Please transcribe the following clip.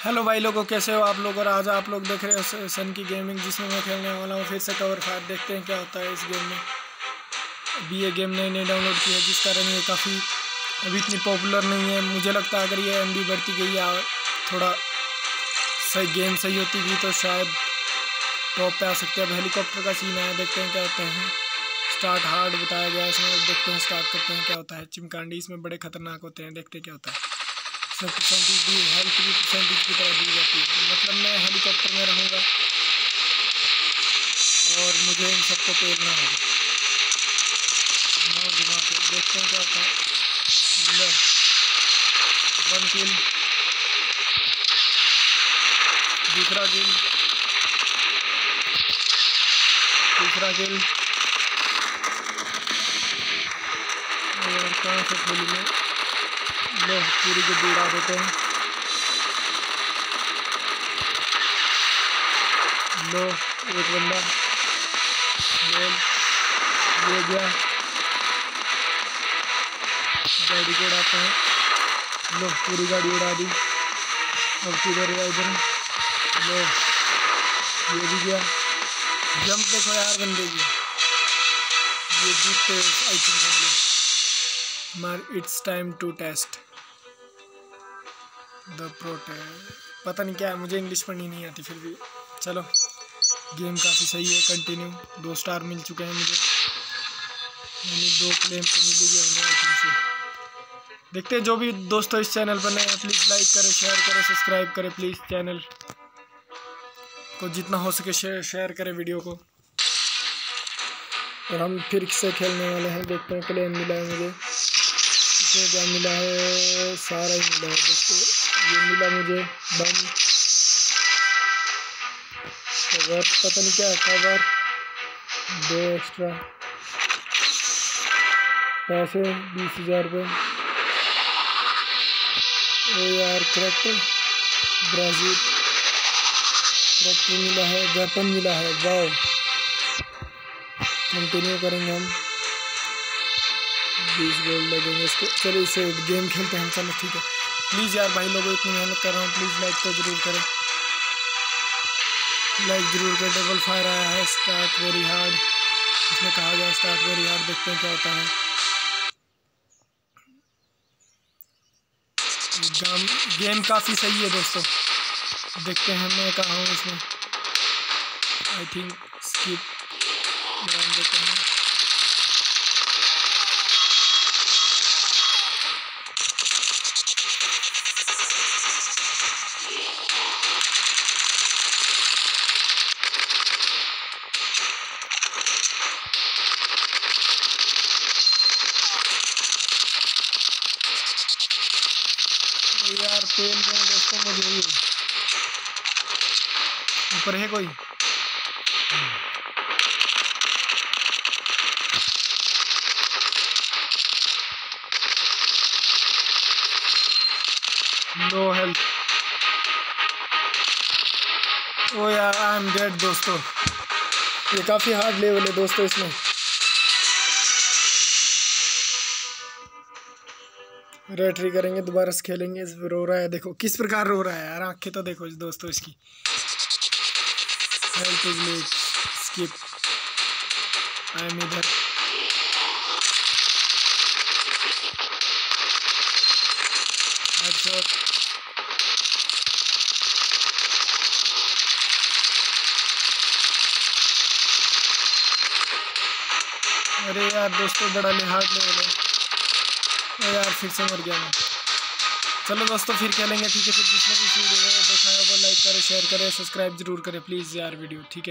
Hello भाई लोगों, कैसे हो आप लोग और आज आप लोग देख रहे हो सन की गेमिंग जिसमें मैं खेलने वाला हूँ, फिर से कवर फायर देखते हैं क्या होता है इस गेम में। अभी ये गेम नई नई डाउनलोड की है, जिस कारण ये काफ़ी अभी इतनी पॉपुलर नहीं है। मुझे लगता है अगर ये एम बढ़ती गई या थोड़ा सही गेम सही होती गई तो शायद टॉप पे आ सकते हैं। अब हेलीकॉप्टर का सीन आया, देखते हैं क्या होते हैं। स्टार्ट हार्ड बताया गया इसमें देखते हैं स्टार्ट करते हैं क्या होता है। चिमकांडी, इसमें बड़े खतरनाक होते हैं, देखते हैं क्या होता है। इसमें परसेंटेज भी हेल्थ भी परसेंटेज की तरह दी जाती है। मतलब मैं हेलीकॉप्टर में रहूँगा और मुझे इन सबको पेरना होगा। के देखते हैं क्या होता है। वन किल दूसरा किल तीसरा किल और कहाँ से खोली मैं लो पूरी को उड़ा देते हैं। लो एक बंदा ले गया। गाड़ी को उड़ाते हैं। लो पूरी गाड़ी उड़ा दी। अब किधर गया इधर? लो ये भी गया। जंप देखो यार बंदे की ये जीतते आई थिंक हम लोग मार it's time to test the protest पता नहीं क्या है मुझे इंग्लिश पढ़नी नहीं आती फिर भी। चलो गेम काफ़ी सही है कंटिन्यू दो स्टार मिल चुके हैं मुझे। यानी दो क्लेम तो मिल से देखते हैं, जो भी दोस्तों इस चैनल पर नए हैं प्लीज़ लाइक करें शेयर करें सब्सक्राइब करें प्लीज़ चैनल को जितना हो सके शेयर शेयर करें वीडियो को। और हम फिर से खेलने वाले हैं, देखते हैं क्लेम मिला है मुझे। इसमें क्या मिला है, सारा ही मिला है दोस्तों। ये मिला मुझे बम। कवर, पता नहीं क्या कवर। दो एक्स्ट्रा पैसे, बीस हज़ार रुपये यार करेक्टर ब्राज़ील। करेक्टर मिला है वेपन मिला है वाओ कंटिन्यू करेंगे हम। बीस गोल्ड लगेंगे इसको चलिए इसे गेम खेलते हैं चलो, ठीक है। प्लीज़ यार, भाई लोगों, इतनी मेहनत कर रहा हूँ। प्लीज़ लाइक तो ज़रूर करें। लाइक ज़रूर करें। डबल फायर आया है। स्टार्ट वेरी हार्ड इसमें कहा गया स्टार्ट वेरी हार्ड देखते हैं क्या होता है। गेम गेम काफ़ी सही है दोस्तों। देखते हैं मैं कहा हूँ इसमें। आई थिंक स्किप देते हैं। यार पेन रहे दोस्तों, मुझे ये ऊपर है कोई? लो हेल्थ ओ यार आई एम डेड दोस्तों। ये काफ़ी हार्ड लेवल है दोस्तों इसमें। रेटरी करेंगे, दोबारा से खेलेंगे, इस रो रहा है, देखो, किस प्रकार रो रहा है यार, आँखें तो देखो दोस्तों इसकी। स्किप आई एम इधर अरे यार, दोस्तों, बड़ा लिहाज लेवल है। यार, फिर से मर गया मैं। चलो दोस्तों, फिर कह लेंगे ठीक है? फिर जिसने भी वीडियो देखा है, वो लाइक करें शेयर करें सब्सक्राइब ज़रूर करें प्लीज़ यार वीडियो ठीक है?